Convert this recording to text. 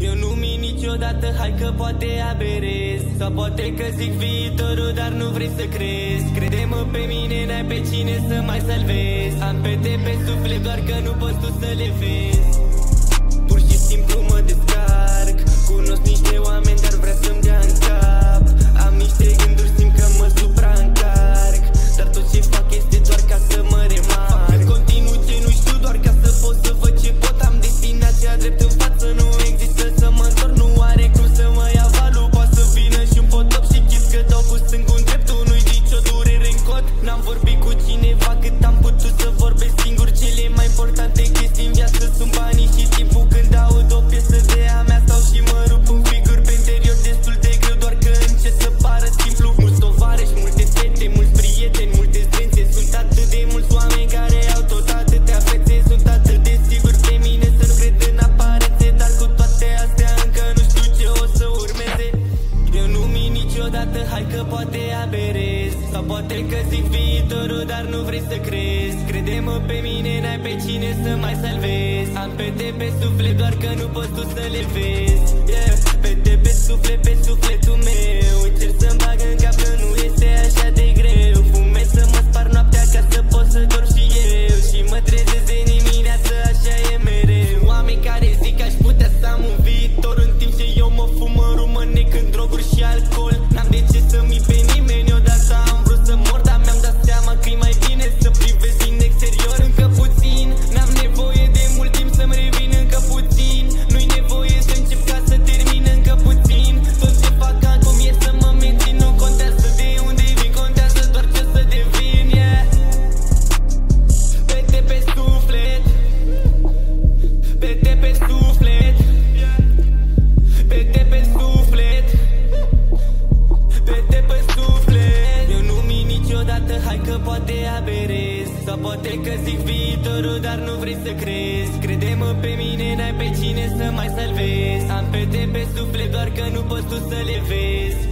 Eu nu mi niciodată, hai că poate aberez. Sau poate că zic viitorul, dar nu vrei să crezi. Crede-mă pe mine, n-ai pe cine să mai salvezi. Am pete pe suflet, doar că nu poți tu să le vezi. poate aberez Sau poate că zic viitorul, dar nu vrei să crezi Crede-mă pe mine, n-ai pe cine să mai salvezi Am pete pe suflet, doar că nu poți tu să le vezi Poate că zic viitorul, dar nu vrei să crezi. Crede-mă pe mine, n-ai pe cine să mai salvezi. Am pete pe suflet, doar că nu poți tu să le vezi.